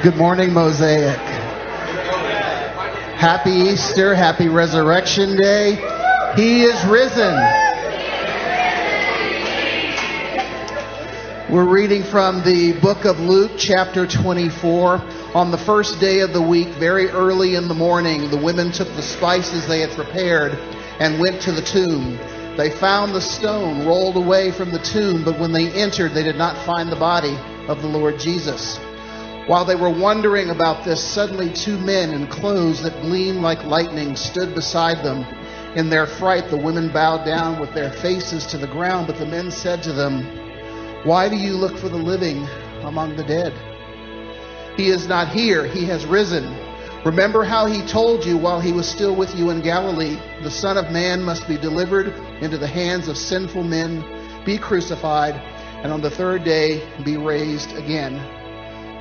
Good morning, Mosaic. Happy Easter, happy Resurrection Day. He is risen. We're reading from the book of Luke, chapter 24. On the first day of the week, very early in the morning, the women took the spices they had prepared and went to the tomb. They found the stone rolled away from the tomb, but when they entered, they did not find the body of the Lord Jesus. While they were wondering about this, suddenly two men in clothes that gleamed like lightning stood beside them. In their fright, the women bowed down with their faces to the ground, but the men said to them, Why do you look for the living among the dead? He is not here, he has risen. Remember how he told you while he was still with you in Galilee the Son of Man must be delivered into the hands of sinful men, be crucified, and on the third day be raised again.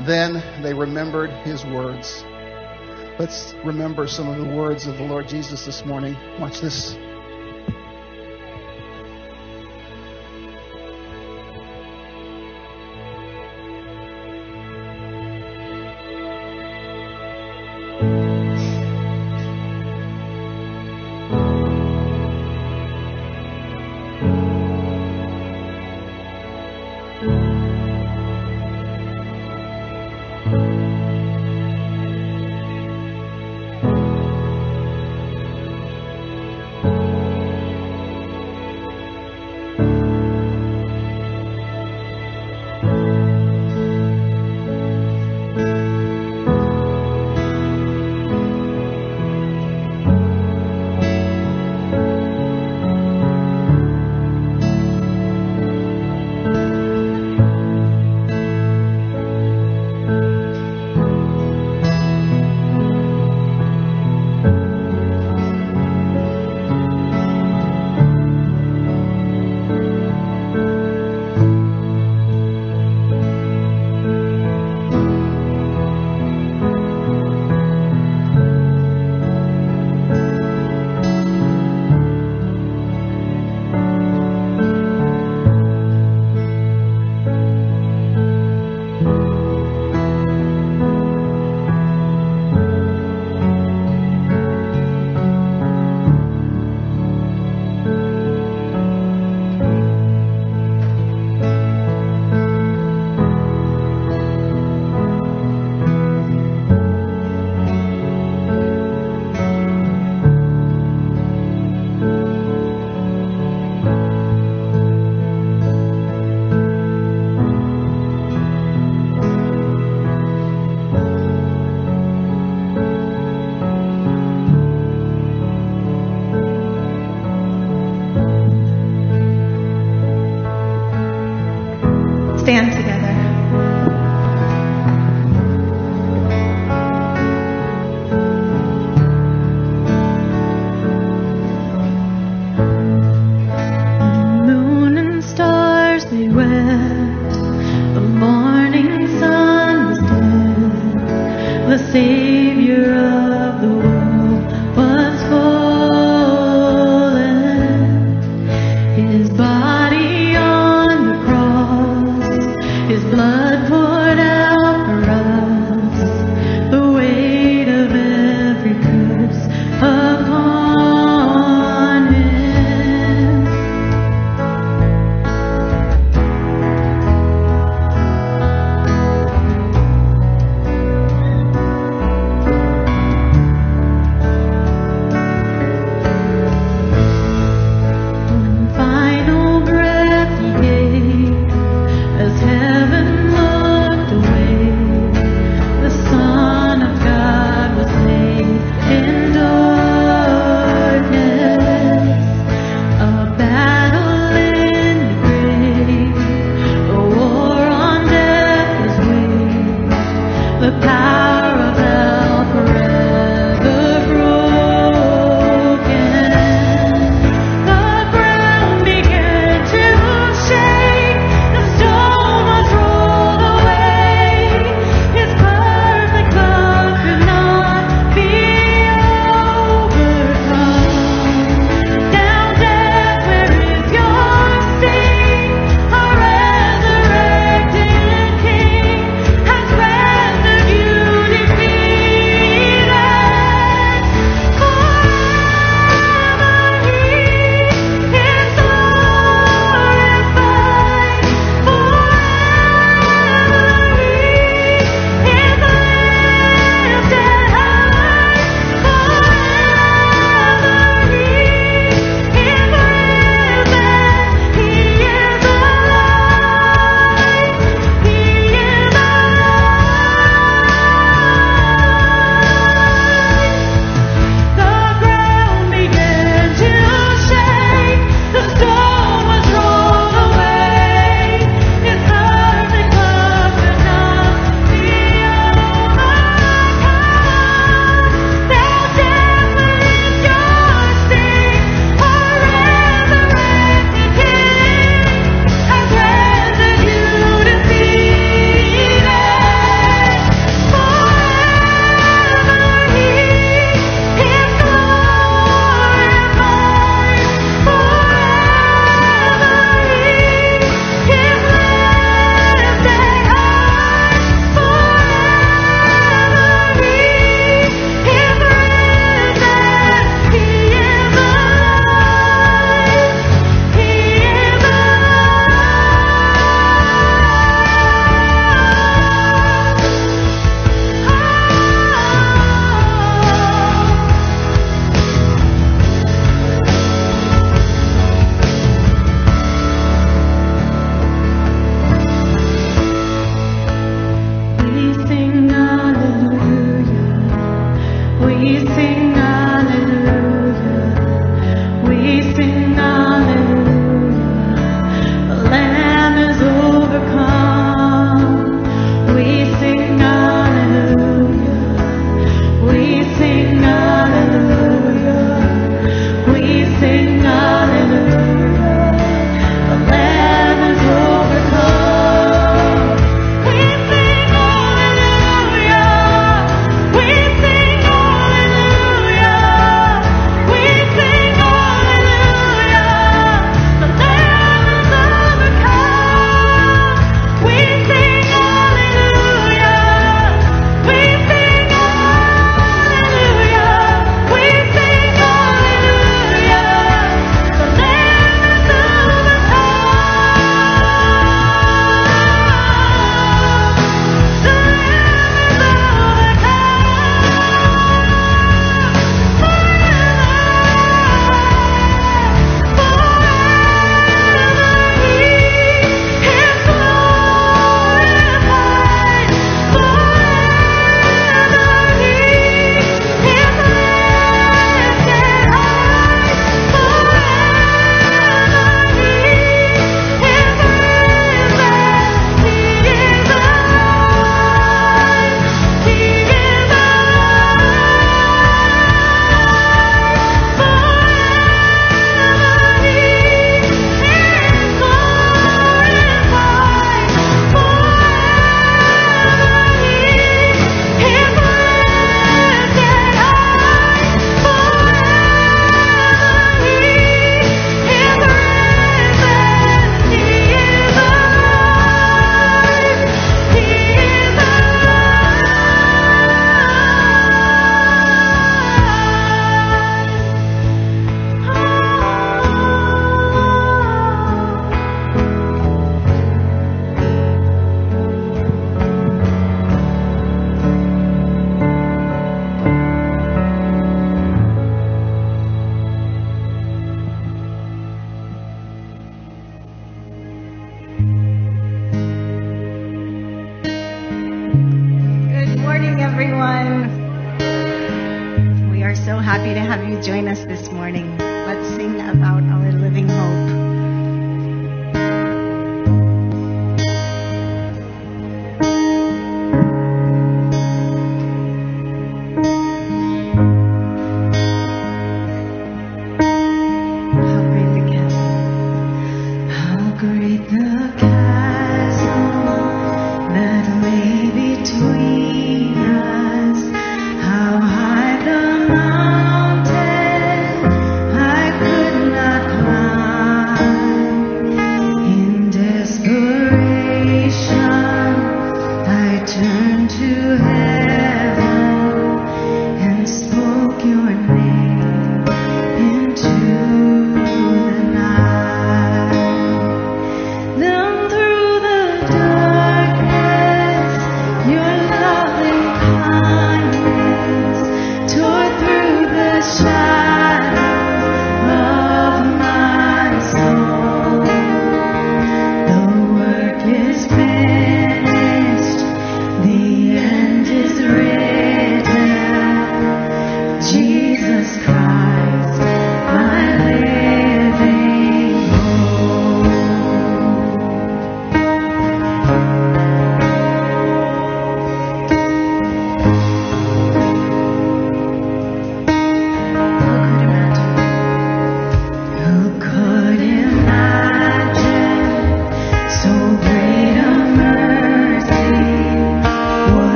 Then they remembered his words. Let's remember some of the words of the Lord Jesus this morning. Watch this.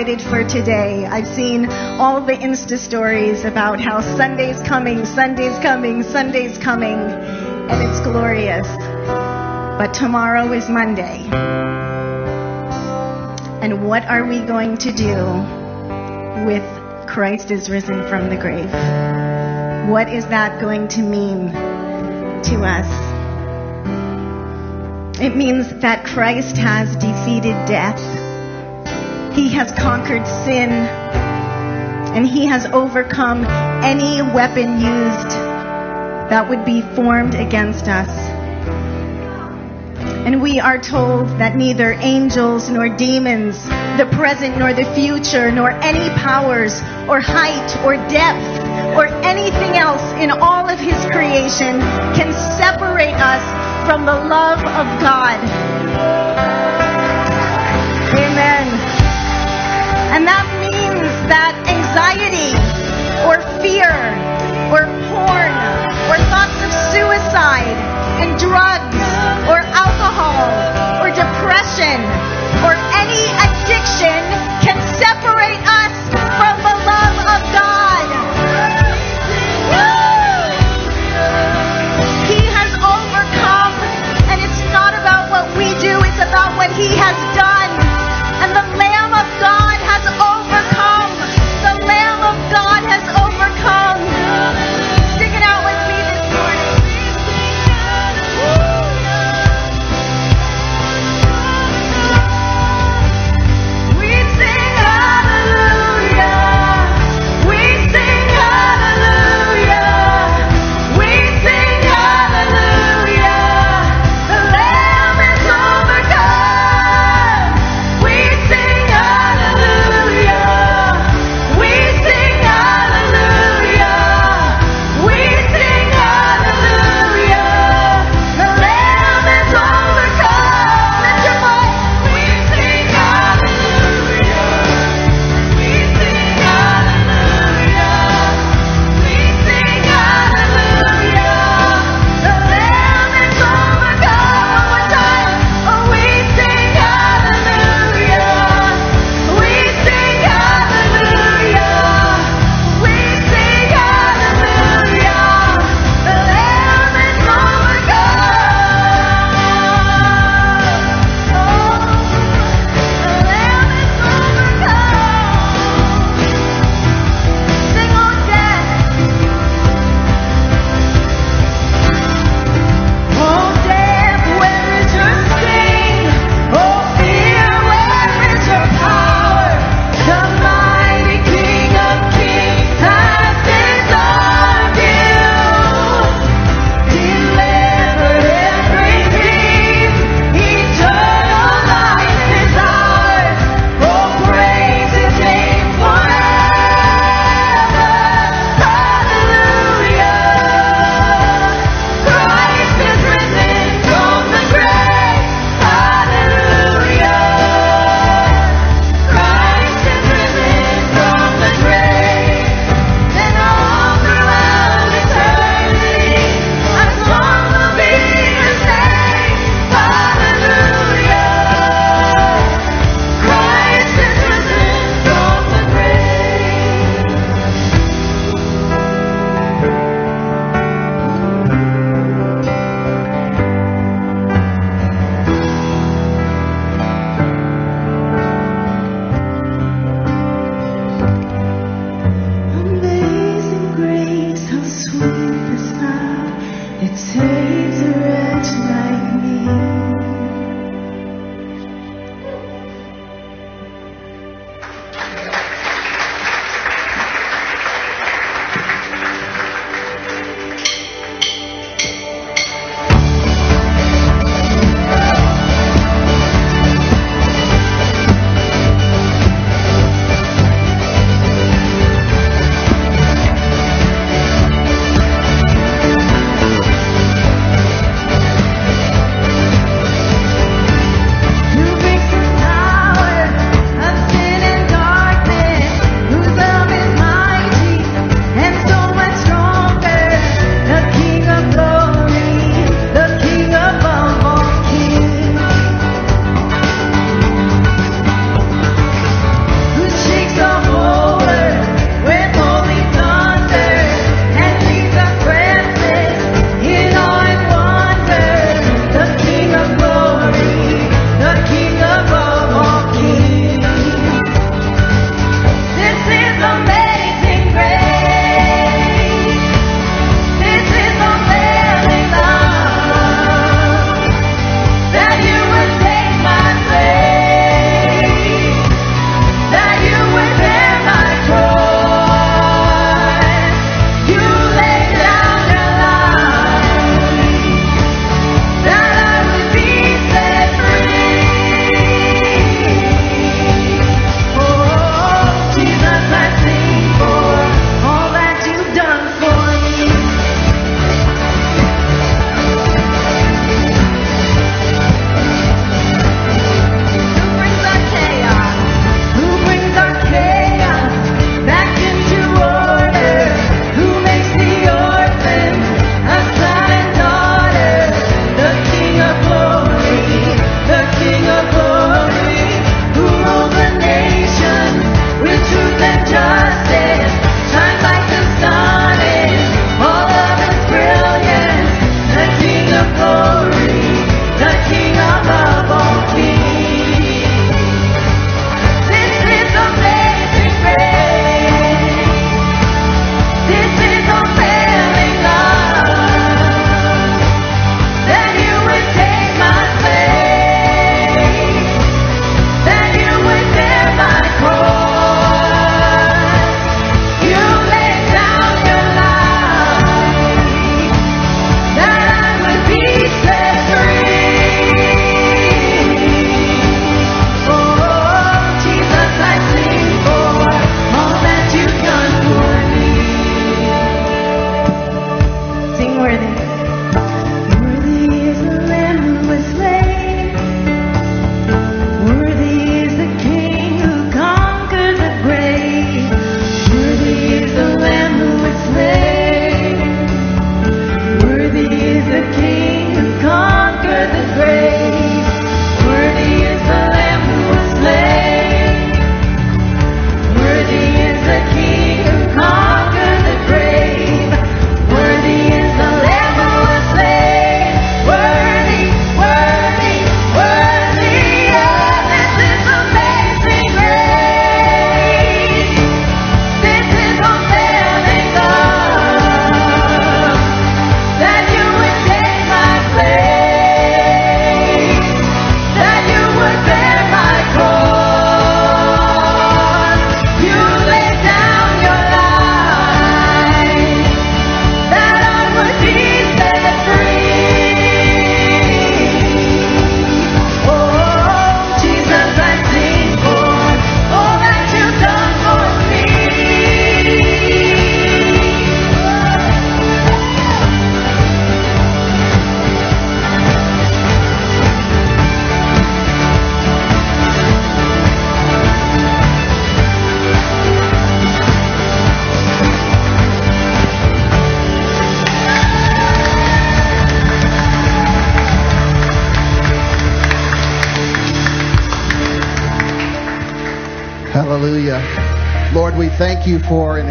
Excited for today. I've seen all the Insta stories about how Sunday's coming, Sunday's coming, Sunday's coming, and it's glorious. But tomorrow is Monday. And what are we going to do with Christ is risen from the grave? What is that going to mean to us? It means that Christ has defeated death. He has conquered sin. And he has overcome any weapon used that would be formed against us. And we are told that neither angels nor demons, the present nor the future, nor any powers or height or depth or anything else in all of his creation can separate us from the love of God. And that means that anxiety or fear or porn or thoughts of suicide and drugs or alcohol or depression or any addiction can separate us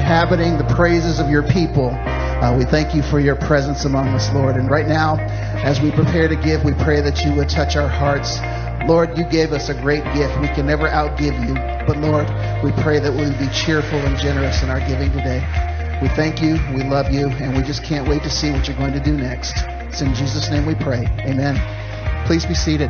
inhabiting the praises of your people. Uh, we thank you for your presence among us, Lord. And right now, as we prepare to give, we pray that you would touch our hearts. Lord, you gave us a great gift. We can never outgive you. But Lord, we pray that we would be cheerful and generous in our giving today. We thank you, we love you, and we just can't wait to see what you're going to do next. It's in Jesus' name we pray. Amen. Please be seated.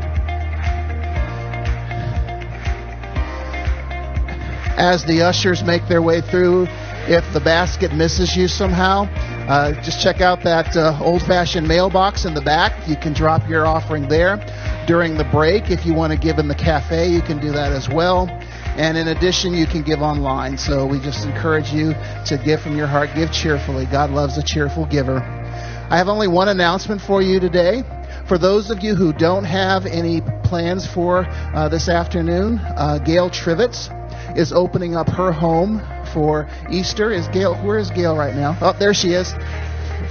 As the ushers make their way through, if the basket misses you somehow, uh, just check out that uh, old fashioned mailbox in the back. You can drop your offering there. During the break, if you want to give in the cafe, you can do that as well. And in addition, you can give online. So we just encourage you to give from your heart, give cheerfully. God loves a cheerful giver. I have only one announcement for you today. For those of you who don't have any plans for uh, this afternoon, uh, Gail Trivets is opening up her home for Easter. Is Gail? Where is Gail right now? Oh, there she is.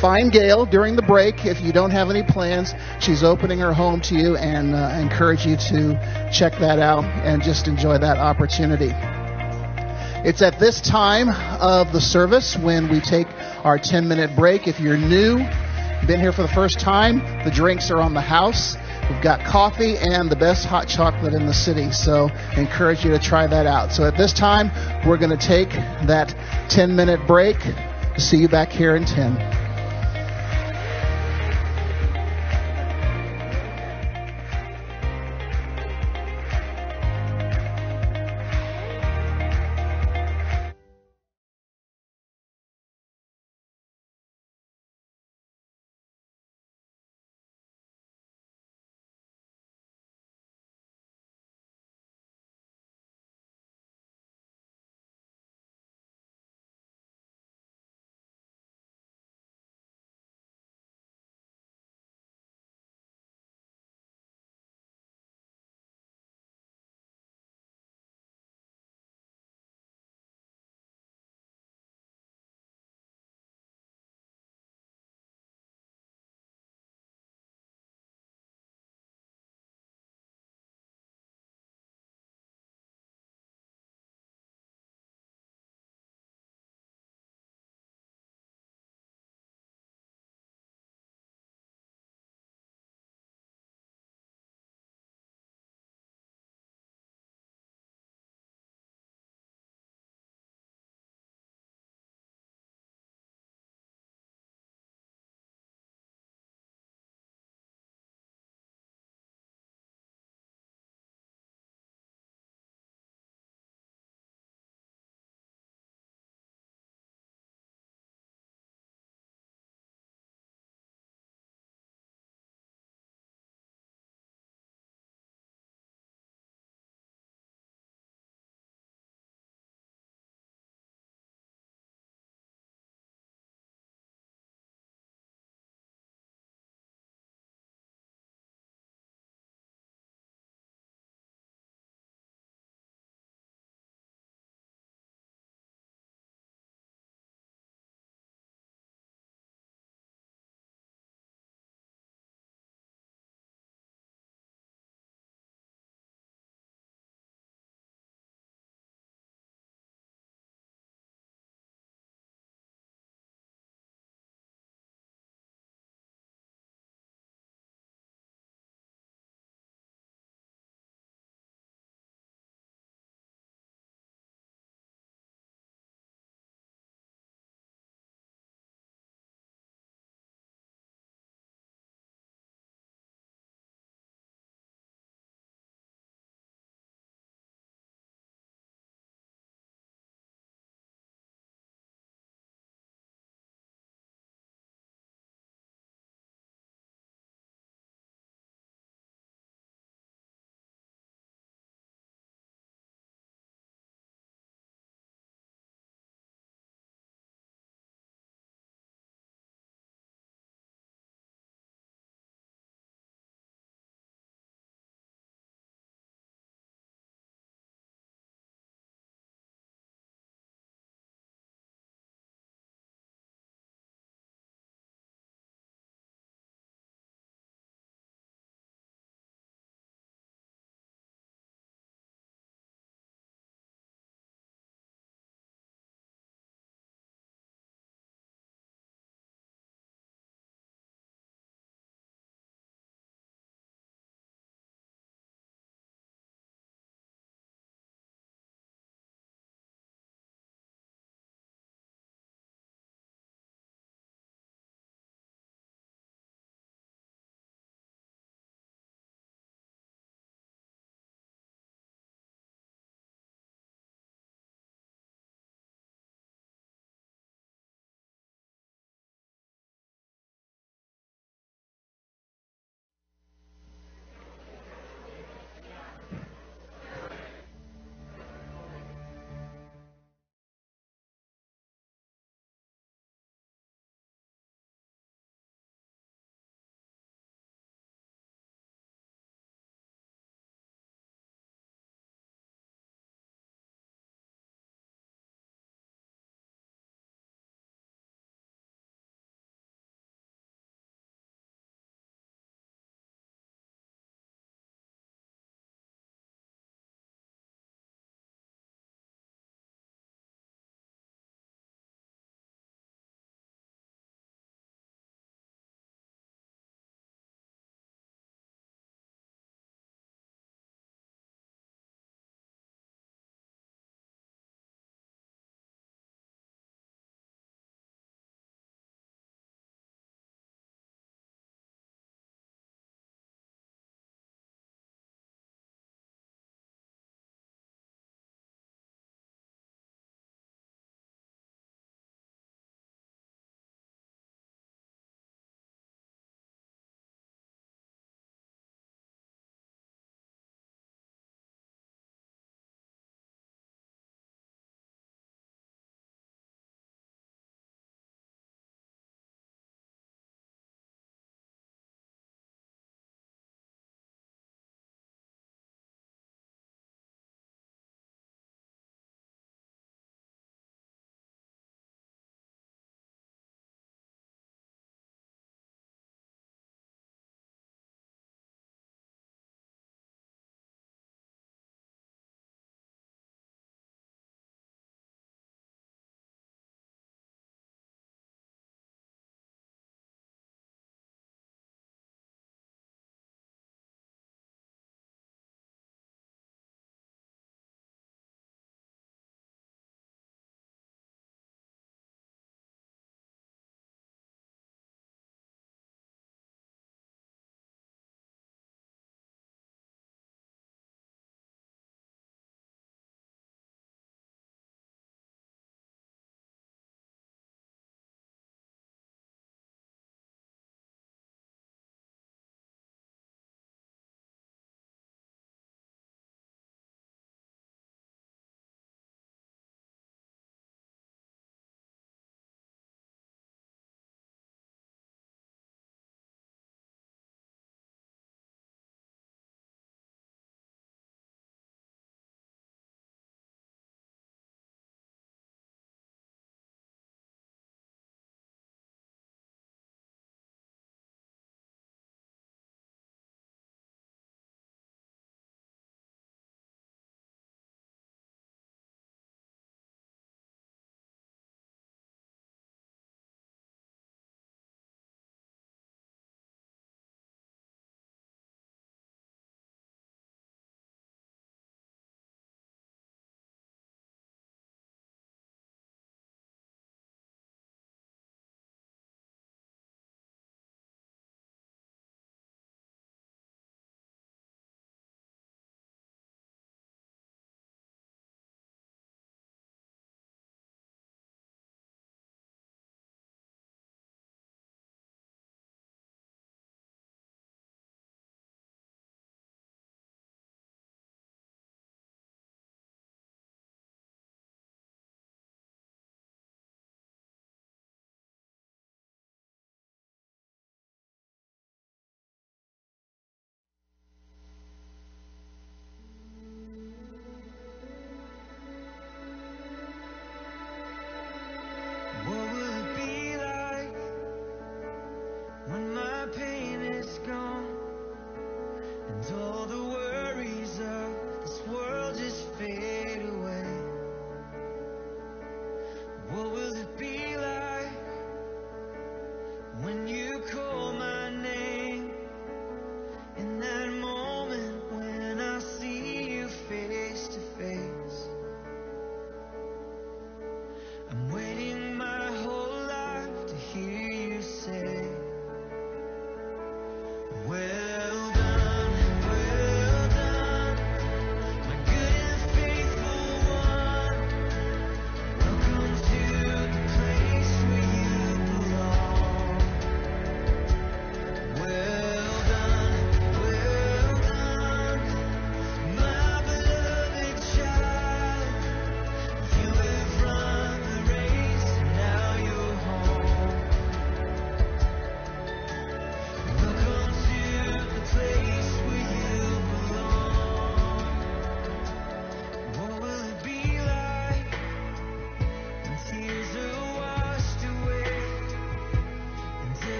Find Gail during the break if you don't have any plans. She's opening her home to you, and uh, encourage you to check that out and just enjoy that opportunity. It's at this time of the service when we take our 10 minute break. If you're new, been here for the first time, the drinks are on the house. We've got coffee and the best hot chocolate in the city, so I encourage you to try that out. So at this time, we're going to take that 10 minute break. See you back here in 10.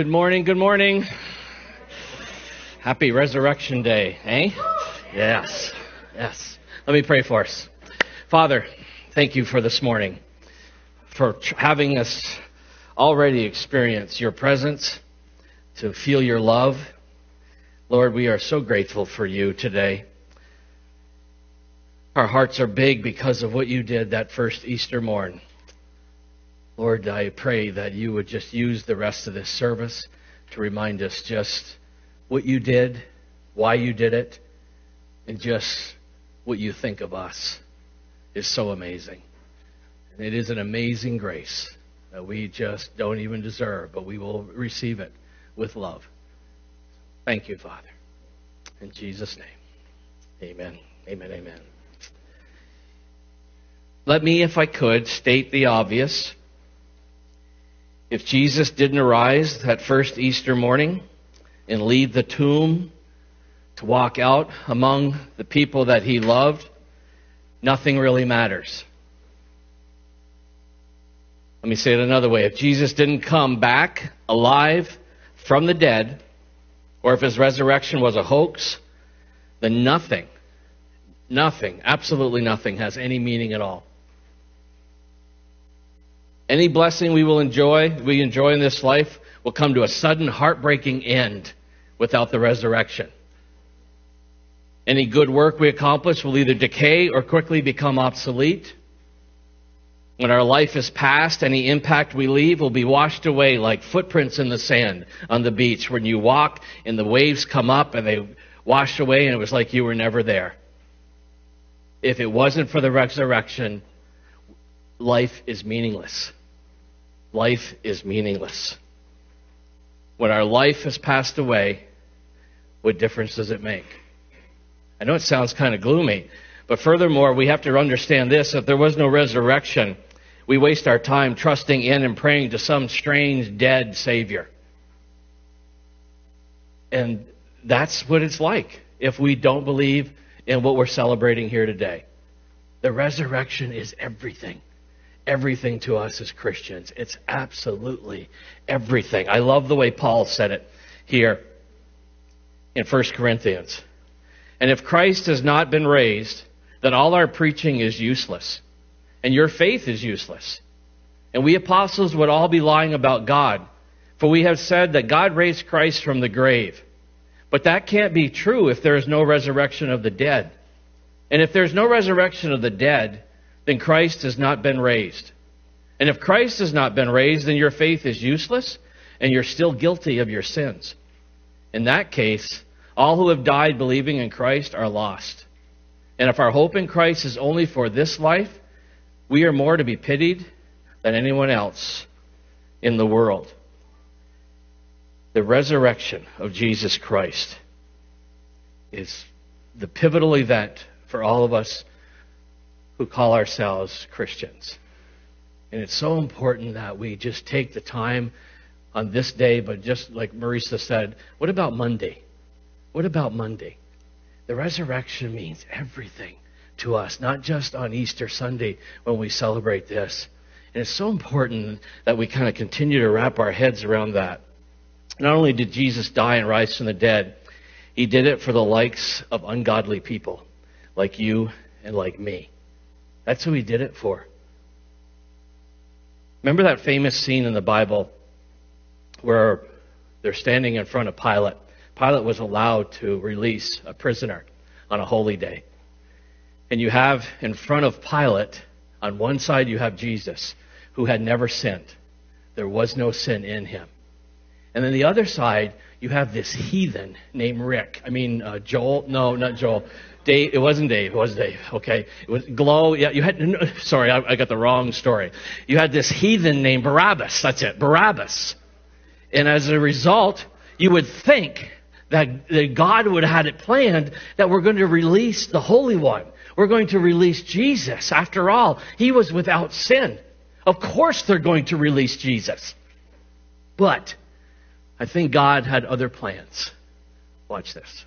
Good morning, good morning. Happy Resurrection Day, eh? Yes, yes. Let me pray for us. Father, thank you for this morning, for having us already experience your presence, to feel your love. Lord, we are so grateful for you today. Our hearts are big because of what you did that first Easter morn. Lord, I pray that you would just use the rest of this service to remind us just what you did, why you did it, and just what you think of us is so amazing. And it is an amazing grace that we just don't even deserve, but we will receive it with love. Thank you, Father. In Jesus' name. Amen. Amen. Amen. Let me, if I could, state the obvious. If Jesus didn't arise that first Easter morning and leave the tomb to walk out among the people that he loved, nothing really matters. Let me say it another way. If Jesus didn't come back alive from the dead, or if his resurrection was a hoax, then nothing, nothing, absolutely nothing has any meaning at all. Any blessing we will enjoy, we enjoy in this life, will come to a sudden, heartbreaking end without the resurrection. Any good work we accomplish will either decay or quickly become obsolete. When our life is past, any impact we leave will be washed away like footprints in the sand on the beach when you walk and the waves come up and they wash away and it was like you were never there. If it wasn't for the resurrection, life is meaningless life is meaningless. When our life has passed away, what difference does it make? I know it sounds kind of gloomy, but furthermore, we have to understand this if there was no resurrection, we waste our time trusting in and praying to some strange dead Savior. And that's what it's like if we don't believe in what we're celebrating here today. The resurrection is everything everything to us as Christians. It's absolutely everything. I love the way Paul said it here in 1 Corinthians. And if Christ has not been raised, then all our preaching is useless, and your faith is useless. And we apostles would all be lying about God, for we have said that God raised Christ from the grave. But that can't be true if there is no resurrection of the dead. And if there's no resurrection of the dead, then Christ has not been raised. And if Christ has not been raised, then your faith is useless and you're still guilty of your sins. In that case, all who have died believing in Christ are lost. And if our hope in Christ is only for this life, we are more to be pitied than anyone else in the world. The resurrection of Jesus Christ is the pivotal event for all of us who call ourselves Christians. And it's so important that we just take the time on this day, but just like Marisa said, what about Monday? What about Monday? The resurrection means everything to us, not just on Easter Sunday when we celebrate this. And it's so important that we kind of continue to wrap our heads around that. Not only did Jesus die and rise from the dead, he did it for the likes of ungodly people like you and like me. That's who he did it for. Remember that famous scene in the Bible where they're standing in front of Pilate? Pilate was allowed to release a prisoner on a holy day. And you have in front of Pilate, on one side, you have Jesus, who had never sinned. There was no sin in him. And then the other side, you have this heathen named Rick. I mean, uh, Joel. No, not Joel. Dave, it wasn't Dave. It was Dave. Okay, it was Glow. Yeah, you had. No, sorry, I, I got the wrong story. You had this heathen named Barabbas. That's it, Barabbas. And as a result, you would think that, that God would have had it planned that we're going to release the Holy One. We're going to release Jesus. After all, he was without sin. Of course, they're going to release Jesus. But I think God had other plans. Watch this.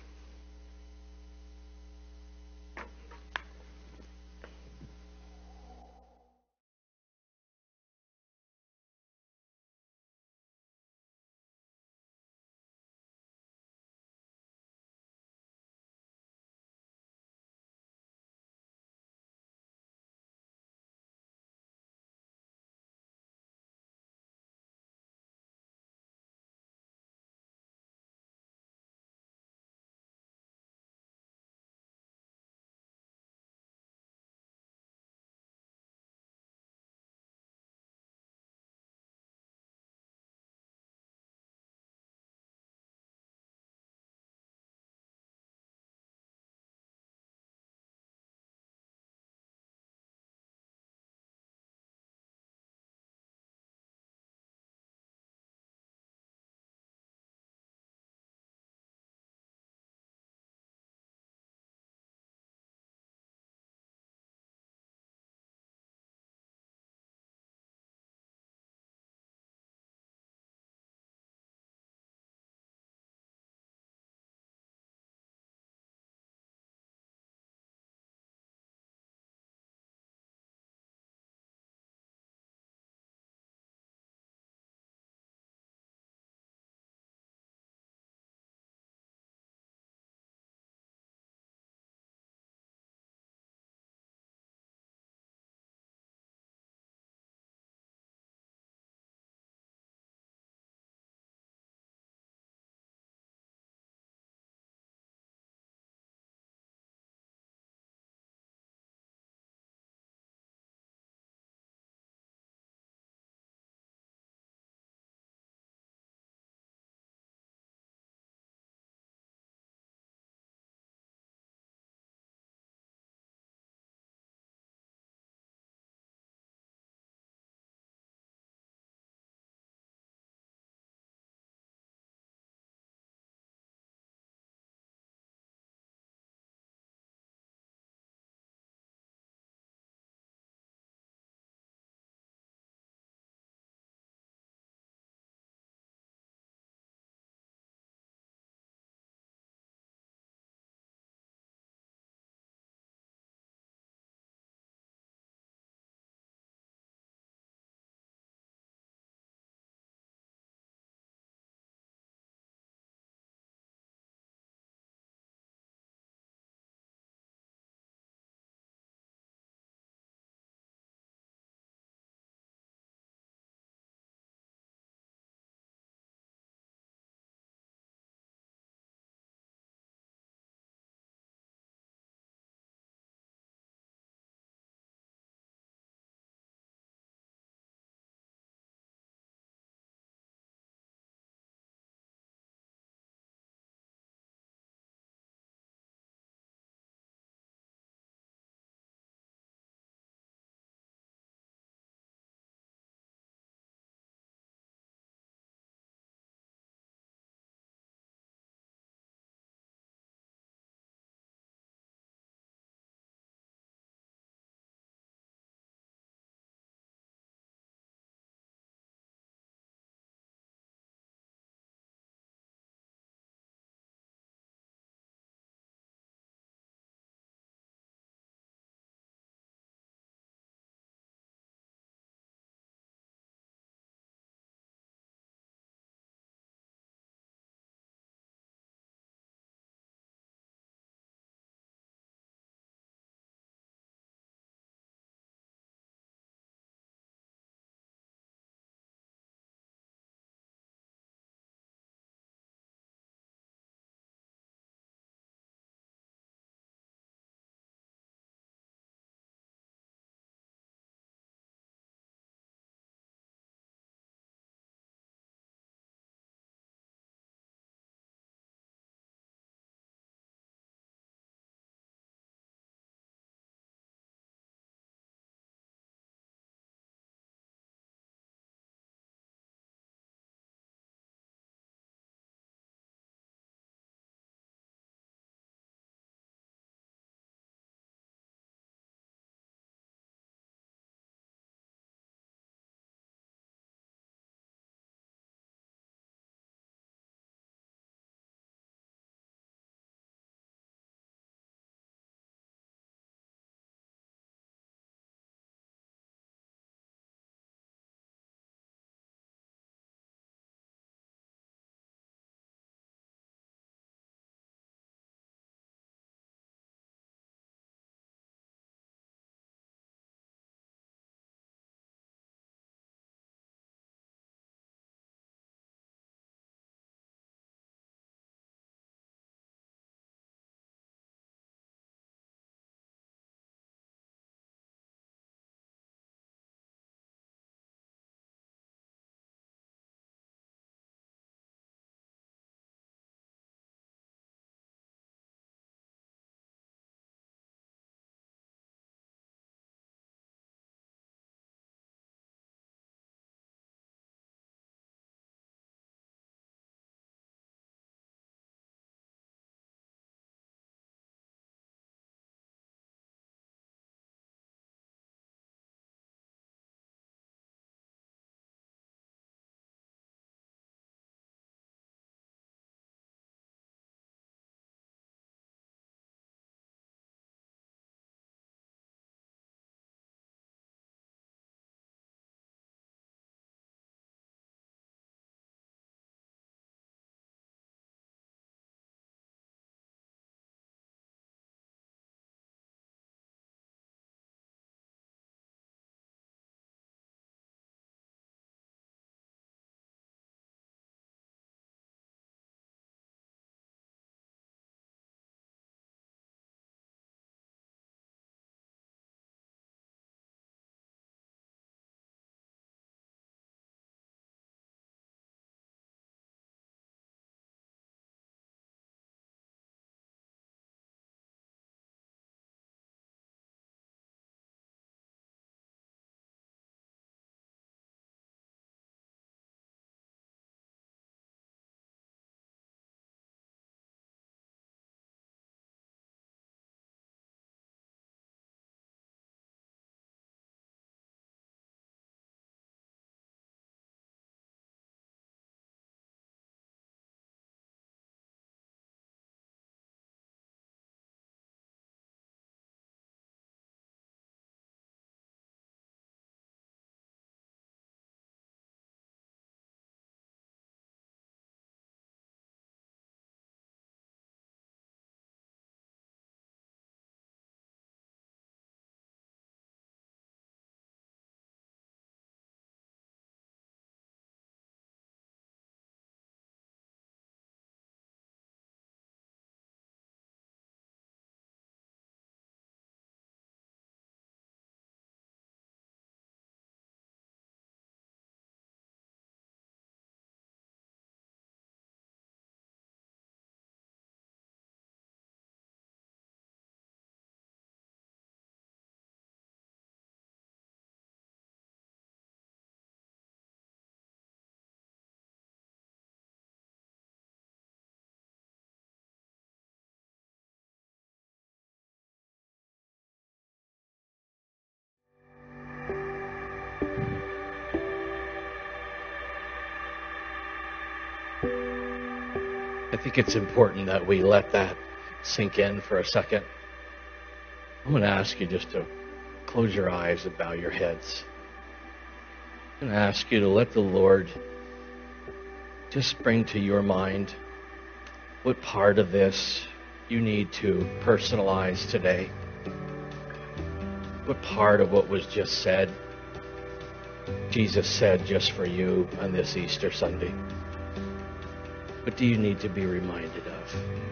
Think it's important that we let that sink in for a second. I'm going to ask you just to close your eyes and bow your heads. I'm going to ask you to let the Lord just bring to your mind what part of this you need to personalize today. What part of what was just said Jesus said just for you on this Easter Sunday? What do you need to be reminded of?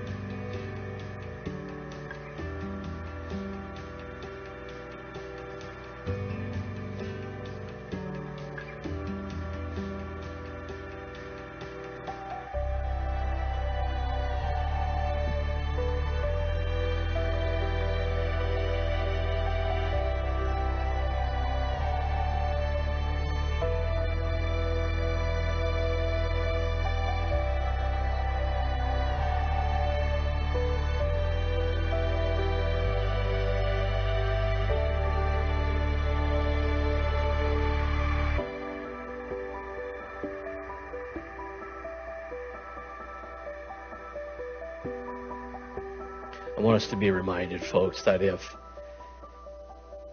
I want us to be reminded, folks, that if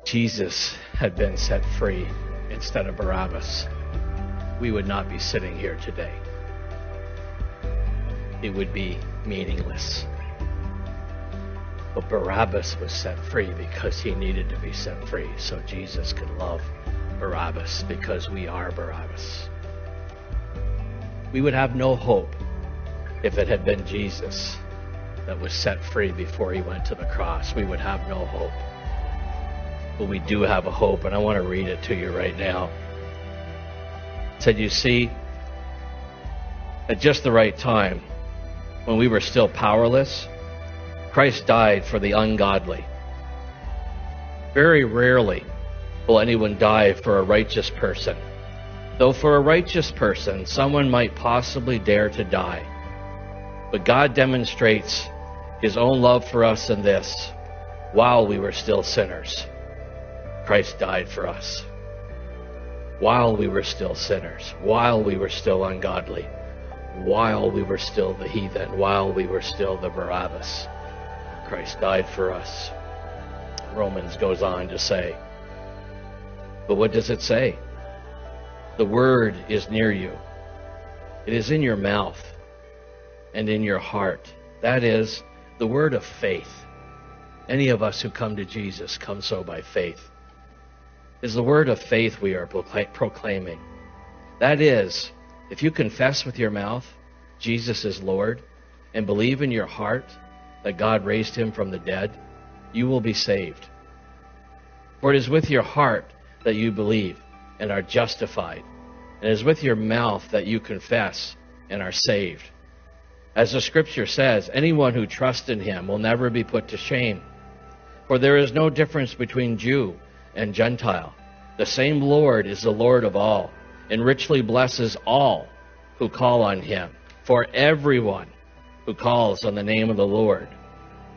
Jesus had been set free instead of Barabbas, we would not be sitting here today. It would be meaningless. But Barabbas was set free because he needed to be set free, so Jesus could love Barabbas because we are Barabbas. We would have no hope if it had been Jesus that was set free before he went to the cross. We would have no hope. But we do have a hope, and I want to read it to you right now. It said, You see, at just the right time, when we were still powerless, Christ died for the ungodly. Very rarely will anyone die for a righteous person. Though for a righteous person, someone might possibly dare to die. But God demonstrates his own love for us in this while we were still sinners, Christ died for us. While we were still sinners, while we were still ungodly, while we were still the heathen, while we were still the Barabbas, Christ died for us. Romans goes on to say, but what does it say? The word is near you. It is in your mouth and in your heart. That is the word of faith. Any of us who come to Jesus come so by faith. Is the word of faith we are proclaiming. That is, if you confess with your mouth Jesus is Lord and believe in your heart that God raised him from the dead, you will be saved. For it is with your heart that you believe and are justified, and it is with your mouth that you confess and are saved. As the scripture says, anyone who trusts in him will never be put to shame. For there is no difference between Jew and Gentile. The same Lord is the Lord of all, and richly blesses all who call on him. For everyone who calls on the name of the Lord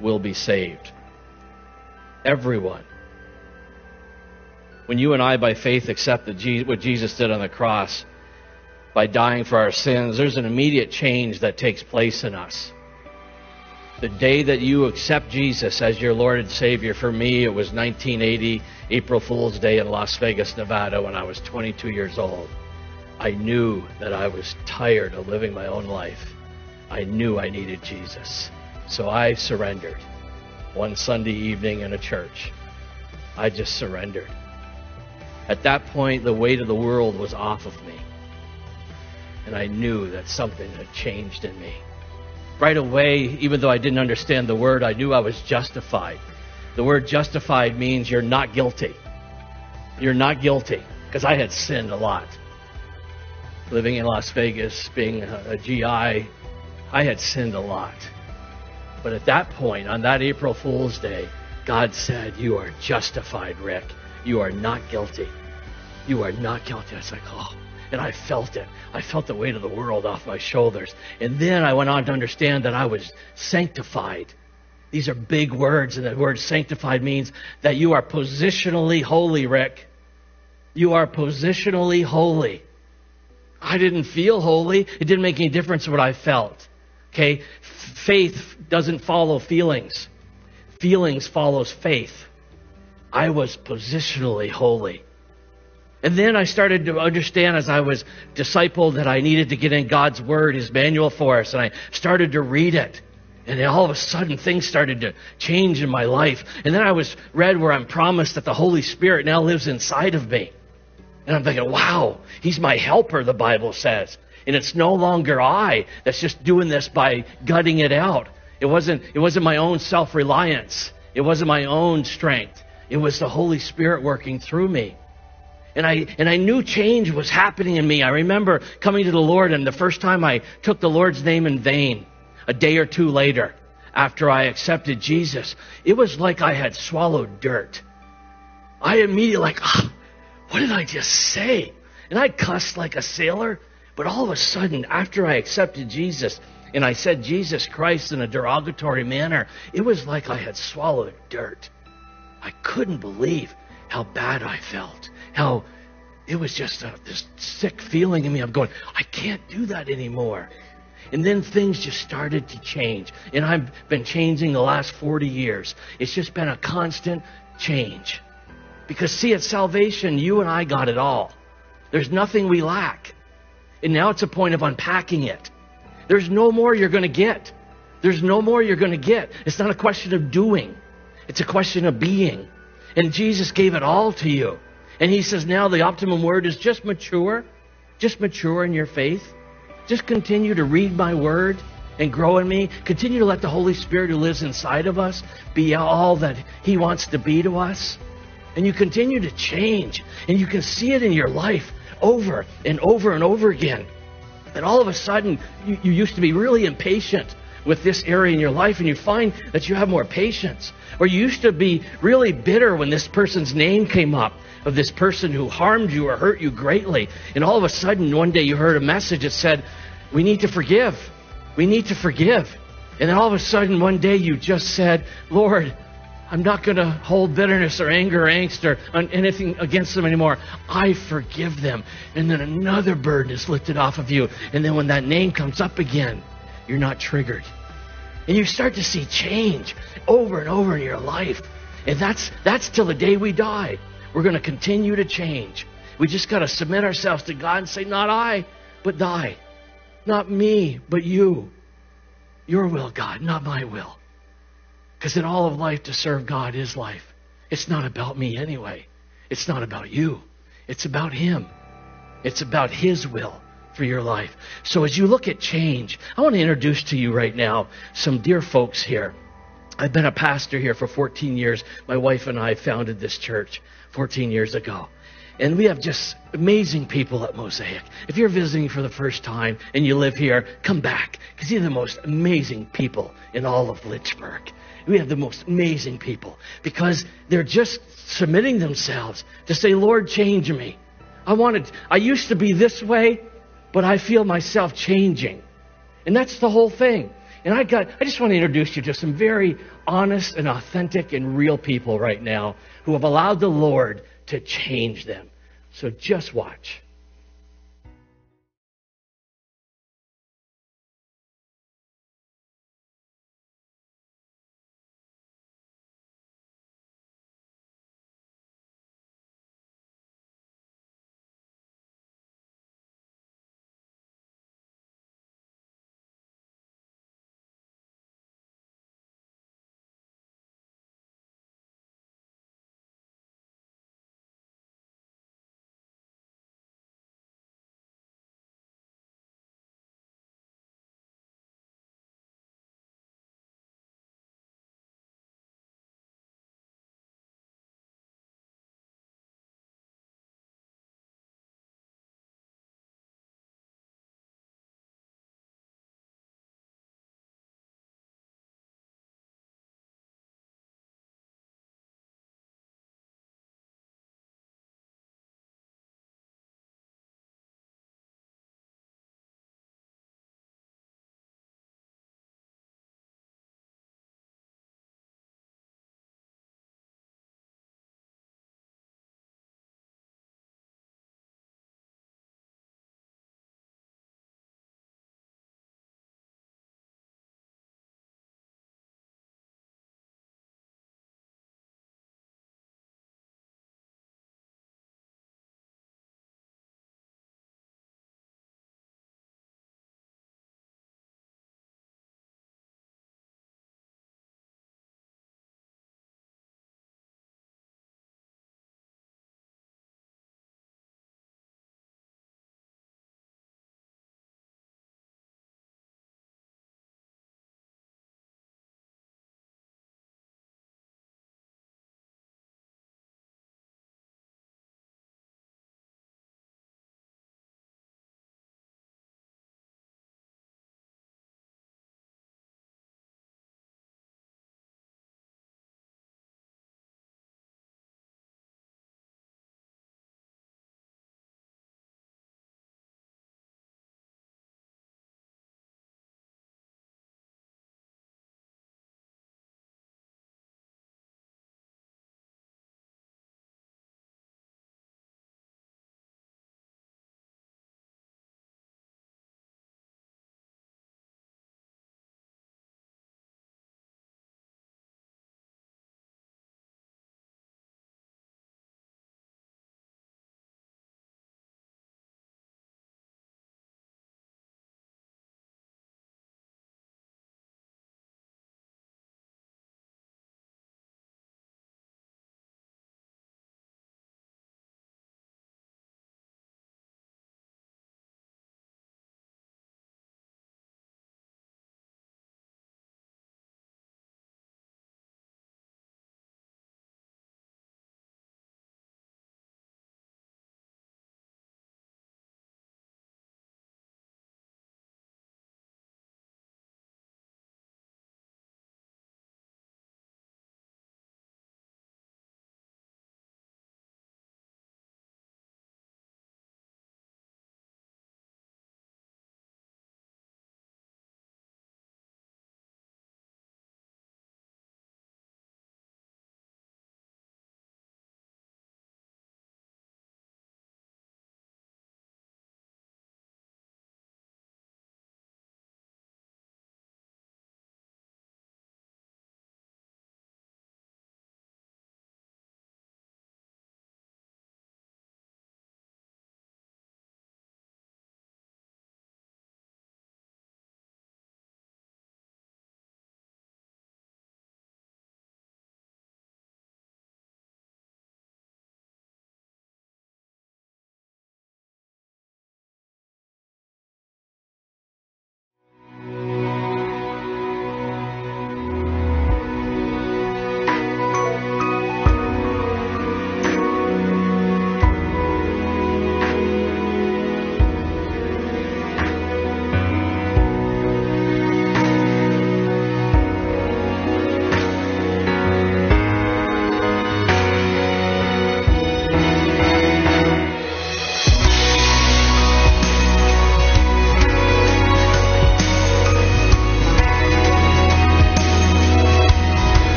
will be saved. Everyone. When you and I, by faith, accept what Jesus did on the cross, by dying for our sins, there's an immediate change that takes place in us. The day that you accept Jesus as your Lord and Savior, for me, it was 1980, April Fool's Day in Las Vegas, Nevada, when I was 22 years old. I knew that I was tired of living my own life. I knew I needed Jesus. So I surrendered. One Sunday evening in a church, I just surrendered. At that point, the weight of the world was off of me and I knew that something had changed in me. Right away, even though I didn't understand the word, I knew I was justified. The word justified means you're not guilty. You're not guilty, because I had sinned a lot. Living in Las Vegas, being a, GI, I had sinned a lot. But at that point, on that April Fool's Day, God said, You are justified, Rick. You are not guilty. You are not guilty. I was like, Oh, and I felt it. I felt the weight of the world off my shoulders. And then I went on to understand that I was sanctified. These are big words, and the word sanctified means that you are positionally holy, Rick. You are positionally holy. I didn't feel holy. It didn't make any difference what I felt. Okay? Faith doesn't follow feelings. Feelings follows faith. I was positionally holy. And then I started to understand as I was discipled that I needed to get in God's Word, His manual for us, and I started to read it. And then all of a sudden things started to change in my life. And then I was read where I'm promised that the Holy Spirit now lives inside of me. And I'm thinking, wow, He's my helper, the Bible says. And it's no longer I that's just doing this by gutting it out. It wasn't, it wasn't my own self-reliance. It wasn't my own strength. It was the Holy Spirit working through me. And I, and I knew change was happening in me. I remember coming to the Lord and the first time I took the Lord's name in vain, a day or two later, after I accepted Jesus, it was like I had swallowed dirt. I immediately like, ah, what did I just say? And I cussed like a sailor, but all of a sudden, after I accepted Jesus, and I said Jesus Christ in a derogatory manner, it was like I had swallowed dirt. I couldn't believe how bad I felt. How it was just a, this sick feeling in me. I'm going, I can't do that anymore. And then things just started to change. And I've been changing the last 40 years. It's just been a constant change. Because, see, at salvation, you and I got it all. There's nothing we lack. And now it's a point of unpacking it. There's no more you're going to get. There's no more you're going to get. It's not a question of doing, it's a question of being. And Jesus gave it all to you. And he says now the optimum word is just mature. Just mature in your faith. Just continue to read my word and grow in me. Continue to let the Holy Spirit who lives inside of us be all that he wants to be to us. And you continue to change. And you can see it in your life over and over and over again. And all of a sudden, you, you used to be really impatient with this area in your life, and you find that you have more patience. Or you used to be really bitter when this person's name came up of this person who harmed you or hurt you greatly. And all of a sudden, one day you heard a message that said, We need to forgive. We need to forgive. And then all of a sudden, one day you just said, Lord, I'm not going to hold bitterness or anger or angst or anything against them anymore. I forgive them. And then another burden is lifted off of you. And then when that name comes up again, you're not triggered. And you start to see change over and over in your life. And that's, that's till the day we die. We're going to continue to change. We just got to submit ourselves to God and say, Not I, but thy. Not me, but you. Your will, God, not my will. Because in all of life, to serve God is life. It's not about me anyway. It's not about you. It's about Him. It's about His will for your life. So as you look at change, I want to introduce to you right now some dear folks here. I've been a pastor here for 14 years. My wife and I founded this church 14 years ago. And we have just amazing people at Mosaic. If you're visiting for the first time and you live here, come back because you're the most amazing people in all of Lynchburg. We have the most amazing people because they're just submitting themselves to say, Lord, change me. I wanted, I used to be this way, but I feel myself changing. And that's the whole thing. And I got, I just want to introduce you to some very honest and authentic and real people right now who have allowed the Lord to change them. So just watch.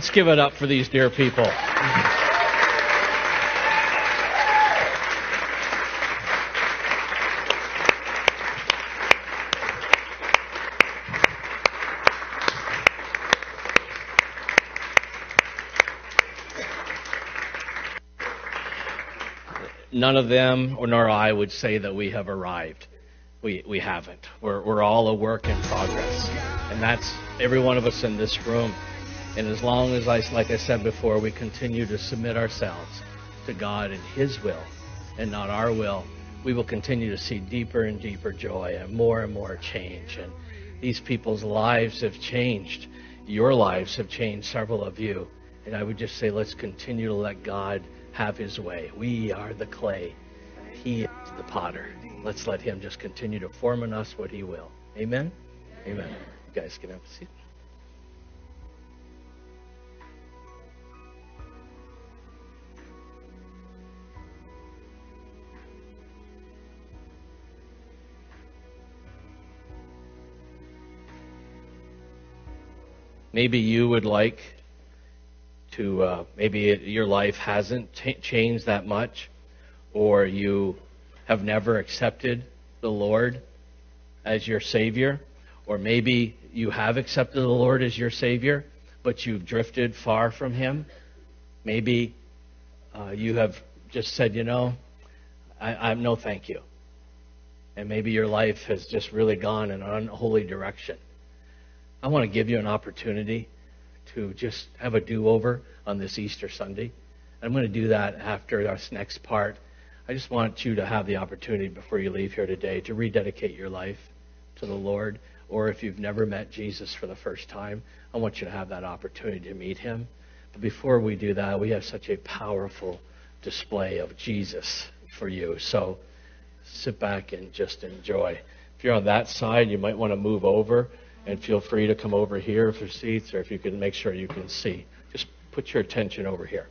Let's give it up for these dear people. None of them, or nor I, would say that we have arrived. We, we haven't. We're, we're all a work in progress. And that's every one of us in this room. And as long as, I, like I said before, we continue to submit ourselves to God and His will and not our will, we will continue to see deeper and deeper joy and more and more change. And these people's lives have changed. Your lives have changed, several of you. And I would just say, let's continue to let God have His way. We are the clay, He is the potter. Let's let Him just continue to form in us what He will. Amen? Amen. You guys can have a seat. Maybe you would like to, uh, maybe it, your life hasn't t- changed that much, or you have never accepted the Lord as your Savior, or maybe you have accepted the Lord as your Savior, but you've drifted far from Him. Maybe uh, you have just said, you know, I, I'm no thank you. And maybe your life has just really gone in an unholy direction. I want to give you an opportunity to just have a do over on this Easter Sunday. I'm going to do that after this next part. I just want you to have the opportunity before you leave here today to rededicate your life to the Lord. Or if you've never met Jesus for the first time, I want you to have that opportunity to meet him. But before we do that, we have such a powerful display of Jesus for you. So sit back and just enjoy. If you're on that side, you might want to move over and feel free to come over here for seats or if you can make sure you can see. Just put your attention over here.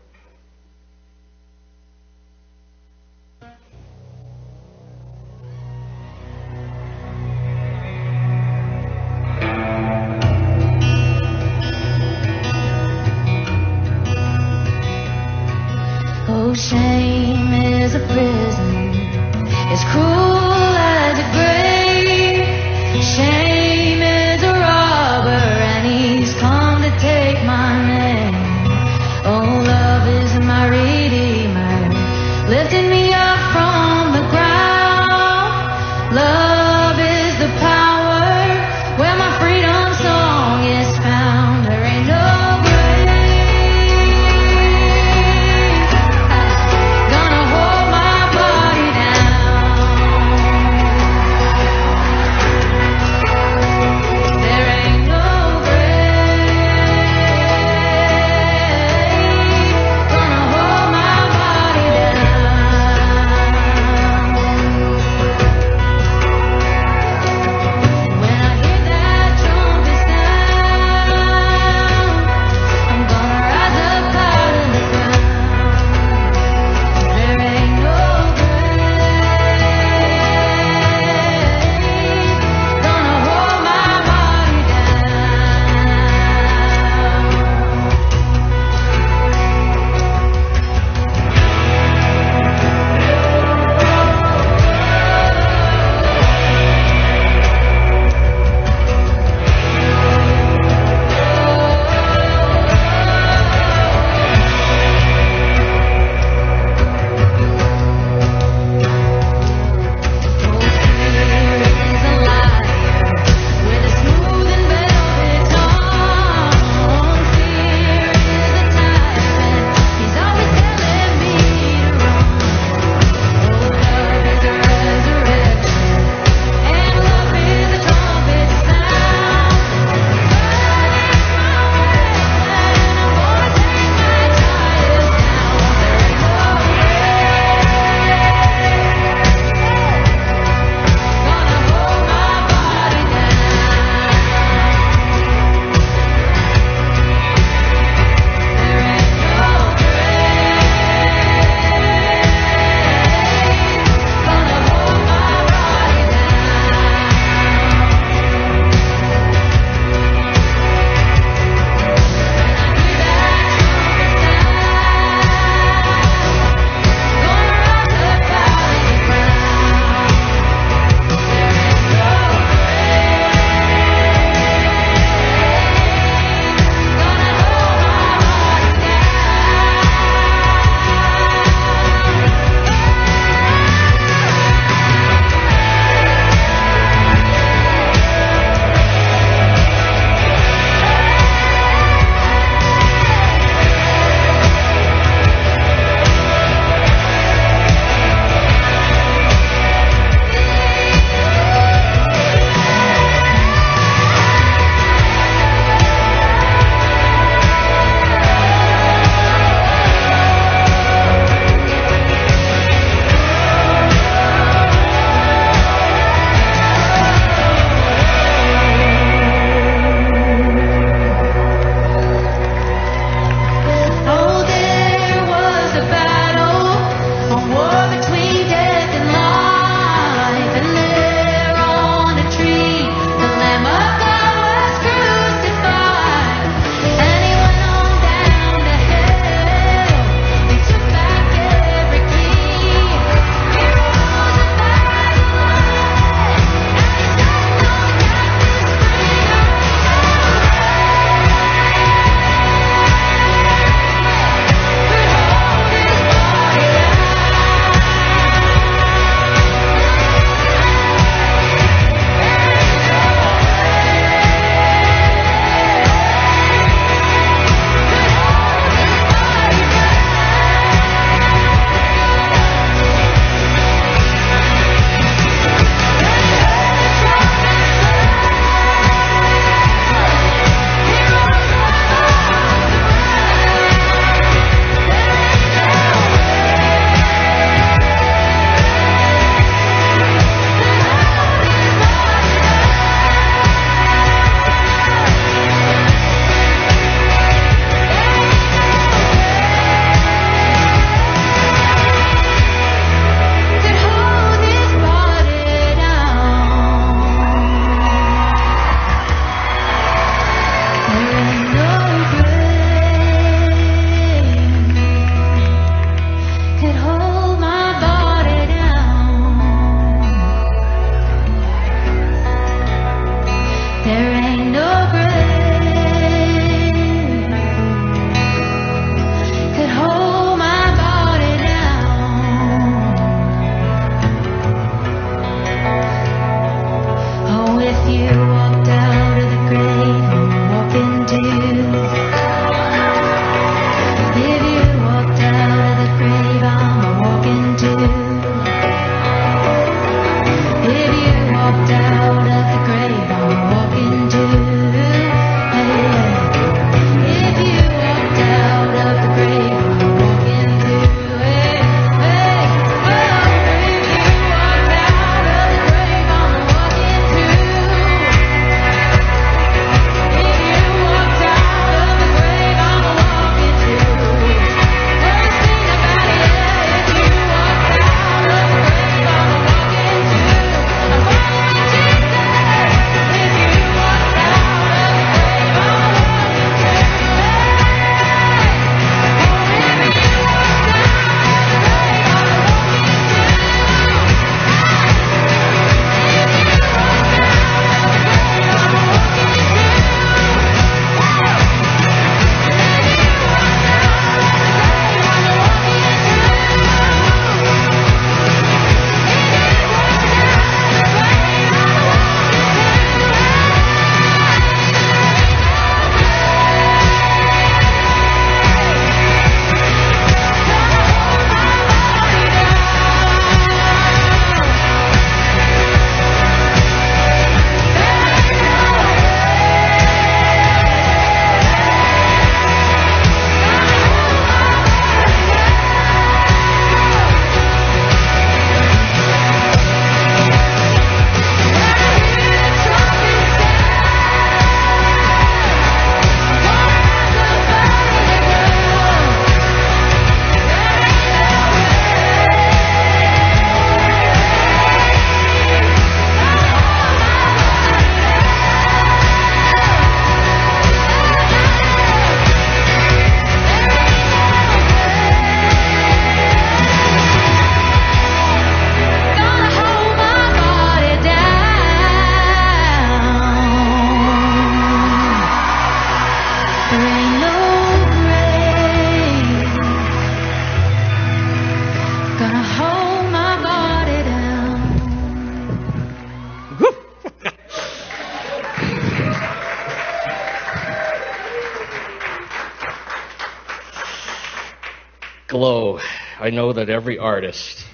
Know that every artist,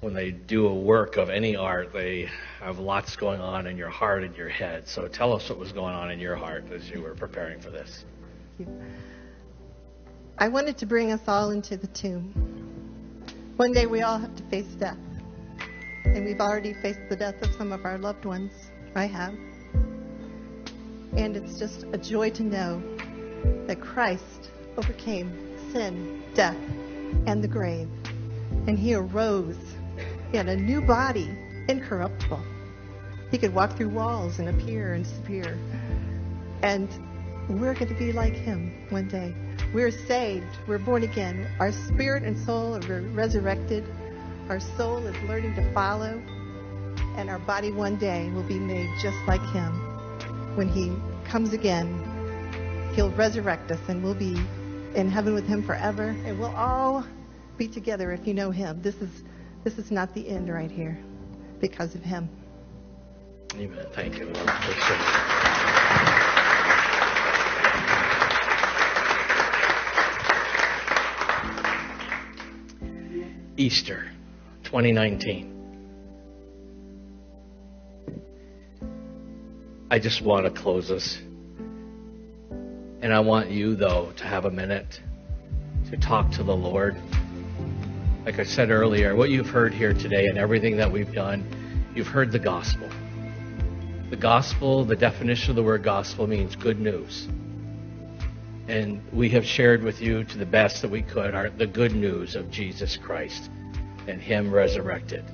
when they do a work of any art, they have lots going on in your heart and your head. So tell us what was going on in your heart as you were preparing for this. I wanted to bring us all into the tomb. One day we all have to face death. And we've already faced the death of some of our loved ones. I have. And it's just a joy to know that Christ overcame sin, death, and the grave. And he arose in a new body, incorruptible. He could walk through walls and appear and disappear. And we're going to be like him one day. We're saved. We're born again. Our spirit and soul are resurrected. Our soul is learning to follow. And our body one day will be made just like him. When he comes again, he'll resurrect us and we'll be in heaven with him forever. And we'll all be together if you know him. This is, this is not the end right here because of him. Amen. Thank you, Lord. Easter 2019. I just want to close this. And I want you, though, to have a minute to talk to the Lord. Like I said earlier, what you've heard here today and everything that we've done, you've heard the gospel. The gospel, the definition of the word gospel means good news. And we have shared with you to the best that we could our, the good news of Jesus Christ and Him resurrected.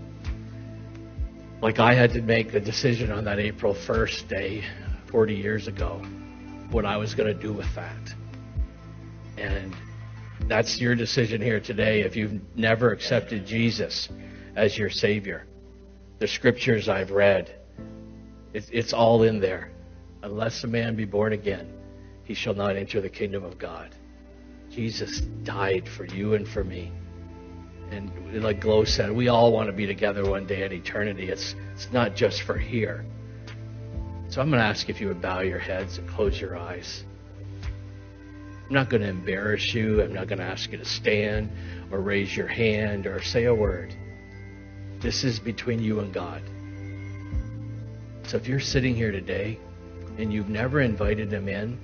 Like I had to make the decision on that April 1st day 40 years ago what I was going to do with that. And that's your decision here today if you've never accepted Jesus as your Savior. The scriptures I've read, it's, it's all in there. Unless a man be born again, he shall not enter the kingdom of God. Jesus died for you and for me. And like Glow said, we all want to be together one day in eternity. It's, it's not just for here. So I'm going to ask if you would bow your heads and close your eyes. I'm not going to embarrass you. I'm not going to ask you to stand or raise your hand or say a word. This is between you and God. So if you're sitting here today and you've never invited him in,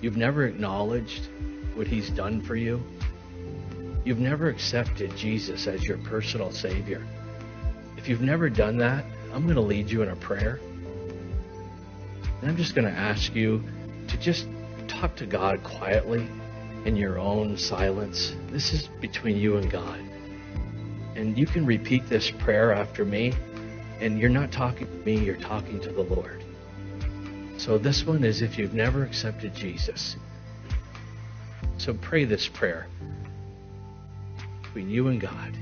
you've never acknowledged what he's done for you, you've never accepted Jesus as your personal Savior, if you've never done that, I'm going to lead you in a prayer. And I'm just going to ask you to just talk to God quietly in your own silence. This is between you and God. And you can repeat this prayer after me. And you're not talking to me, you're talking to the Lord. So this one is if you've never accepted Jesus. So pray this prayer between you and God.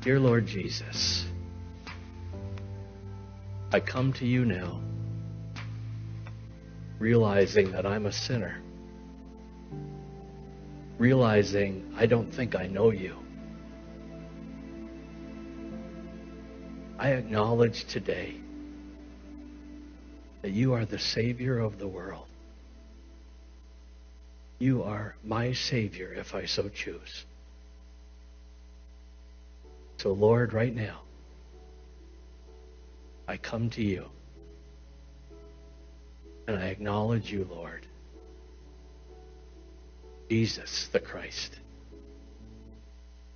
Dear Lord Jesus, I come to you now, realizing that I'm a sinner, realizing I don't think I know you. I acknowledge today that you are the Savior of the world. You are my Savior if I so choose. So, Lord, right now, I come to you and I acknowledge you, Lord. Jesus the Christ,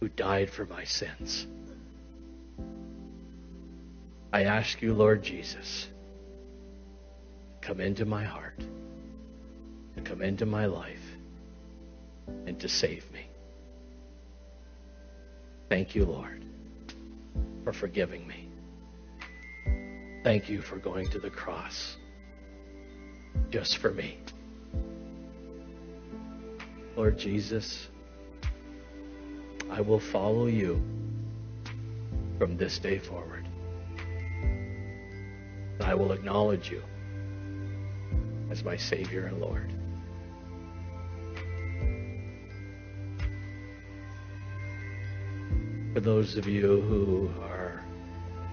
who died for my sins. I ask you, Lord Jesus, come into my heart, to come into my life, and to save me. Thank you, Lord, for forgiving me. Thank you for going to the cross just for me. Lord Jesus, I will follow you from this day forward. I will acknowledge you as my Savior and Lord. For those of you who are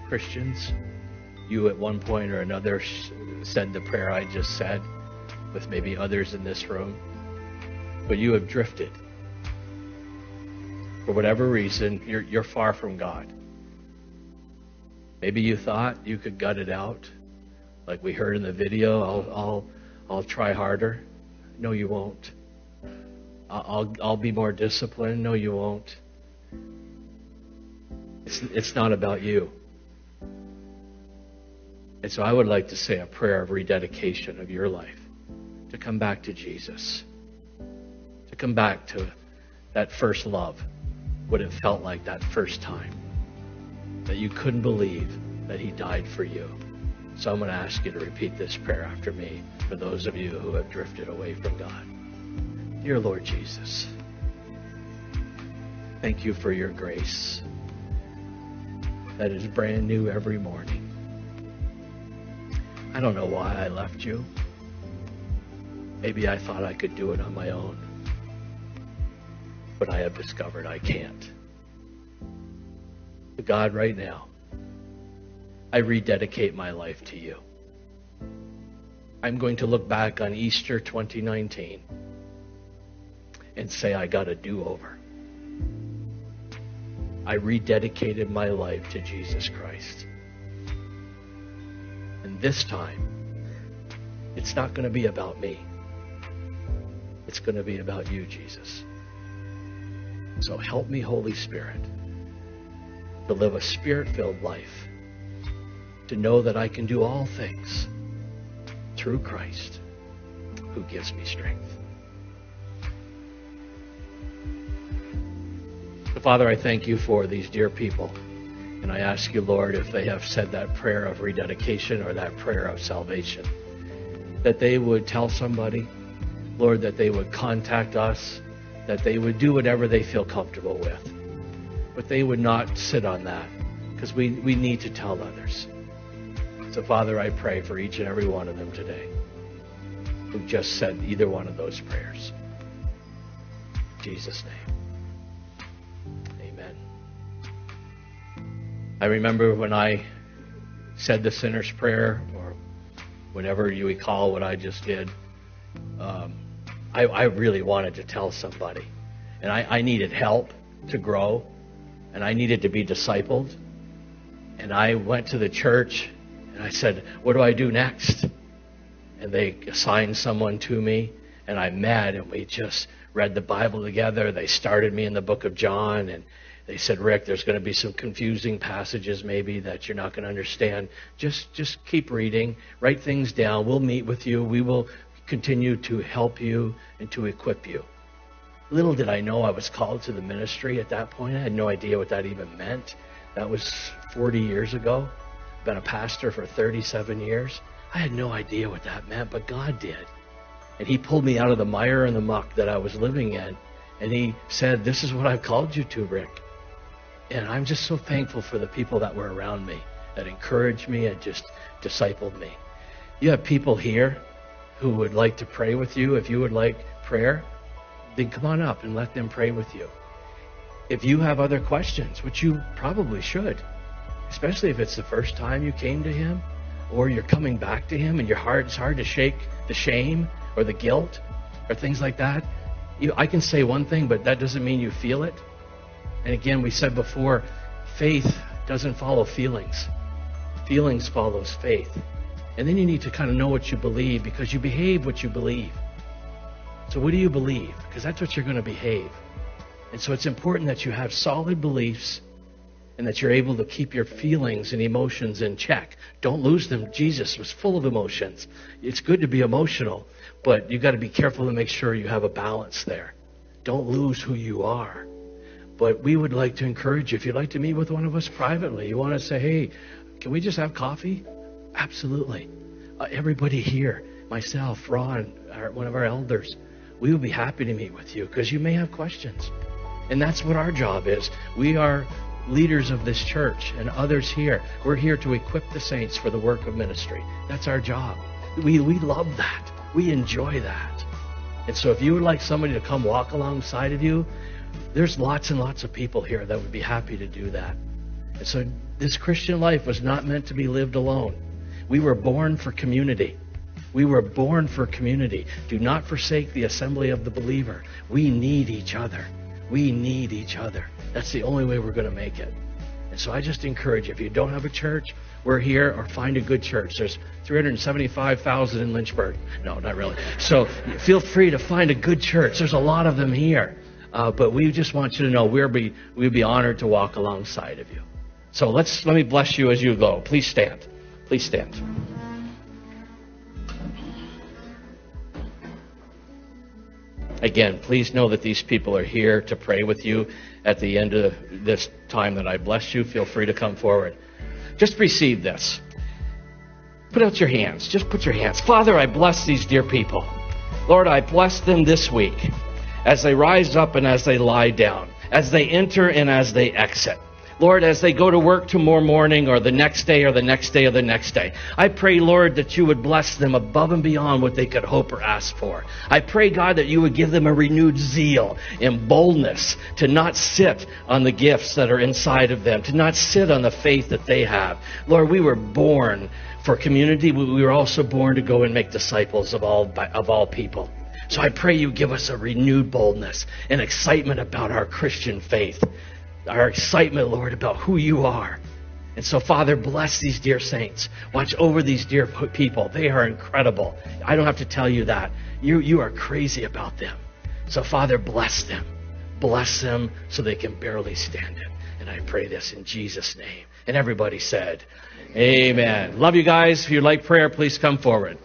Christians, you at one point or another said the prayer I just said with maybe others in this room, but you have drifted for whatever reason, you're, you're far from God. Maybe you thought you could gut it out, like we heard in the video. I'll, I'll, I'll try harder. No, you won't. I'll, I'll be more disciplined. No, you won't. It's, it's not about you. And so I would like to say a prayer of rededication of your life to come back to Jesus, to come back to that first love, what it felt like that first time, that you couldn't believe that He died for you. So I'm going to ask you to repeat this prayer after me for those of you who have drifted away from God. Dear Lord Jesus, thank you for your grace that is brand new every morning. I don't know why I left you. Maybe I thought I could do it on my own. But I have discovered I can't. To God, right now, I rededicate my life to you. I'm going to look back on Easter 2019 and say I got a do over. I rededicated my life to Jesus Christ. This time, it's not going to be about me. It's going to be about you, Jesus. So help me, Holy Spirit, to live a spirit filled life, to know that I can do all things through Christ who gives me strength. Father, I thank you for these dear people. And I ask you, Lord, if they have said that prayer of rededication or that prayer of salvation, that they would tell somebody, Lord, that they would contact us, that they would do whatever they feel comfortable with. But they would not sit on that because we, we need to tell others. So, Father, I pray for each and every one of them today who just said either one of those prayers. In Jesus' name. I remember when I said the sinner's prayer, or whenever you recall what I just did, um, I, I, really wanted to tell somebody. And I, I needed help to grow, and I needed to be discipled. And I went to the church and I said, What do I do next? And they assigned someone to me, and I met, and we just read the Bible together. They started me in the book of John, and they said, Rick, there's going to be some confusing passages maybe that you're not going to understand. Just, just keep reading, write things down. We'll meet with you. We will continue to help you and to equip you. Little did I know I was called to the ministry at that point. I had no idea what that even meant. That was 40 years ago. Been a pastor for 37 years. I had no idea what that meant, but God did. And He pulled me out of the mire and the muck that I was living in. And He said, This is what I've called you to, Rick. And I'm just so thankful for the people that were around me that encouraged me and just discipled me. You have people here who would like to pray with you. If you would like prayer, then come on up and let them pray with you. If you have other questions, which you probably should, especially if it's the first time you came to Him or you're coming back to Him and your heart is hard to shake the shame or the guilt or things like that, you, I can say one thing, but that doesn't mean you feel it. And again, we said before, faith doesn't follow feelings. Feelings follows faith. And then you need to kind of know what you believe because you behave what you believe. So what do you believe? Because that's what you're going to behave. And so it's important that you have solid beliefs and that you're able to keep your feelings and emotions in check. Don't lose them. Jesus was full of emotions. It's good to be emotional, but you've got to be careful to make sure you have a balance there. Don't lose who you are. But we would like to encourage you. If you'd like to meet with one of us privately, you want to say, hey, can we just have coffee? Absolutely. Uh, everybody here, myself, Ron, our, one of our elders, we would be happy to meet with you because you may have questions. And that's what our job is. We are leaders of this church and others here. We're here to equip the saints for the work of ministry. That's our job. We, we love that. We enjoy that. And so if you would like somebody to come walk alongside of you, there's lots and lots of people here that would be happy to do that. And so this Christian life was not meant to be lived alone. We were born for community. We were born for community. Do not forsake the assembly of the believer. We need each other. We need each other. That's the only way we're going to make it. And so I just encourage you, if you don't have a church, we're here, or find a good church. There's 375,000 in Lynchburg. No, not really. So feel free to find a good church. There's a lot of them here. Uh, but we just want you to know we'll be, we'll be honored to walk alongside of you. So let's, let me bless you as you go. Please stand. Please stand. Again, please know that these people are here to pray with you at the end of this time that I bless you. Feel free to come forward. Just receive this. Put out your hands. Just put your hands. Father, I bless these dear people. Lord, I bless them this week as they rise up and as they lie down, as they enter and as they exit. Lord, as they go to work tomorrow morning or the next day or the next day or the next day, I pray, Lord, that you would bless them above and beyond what they could hope or ask for. I pray, God, that you would give them a renewed zeal and boldness to not sit on the gifts that are inside of them, to not sit on the faith that they have. Lord, we were born for community, we were also born to go and make disciples of all, of all people. So I pray you give us a renewed boldness and excitement about our Christian faith our excitement, Lord, about who you are. And so, Father, bless these dear saints. Watch over these dear people. They are incredible. I don't have to tell you that. You, you are crazy about them. So, Father, bless them. Bless them so they can barely stand it. And I pray this in Jesus' name. And everybody said, Amen. Love you guys. If you like prayer, please come forward.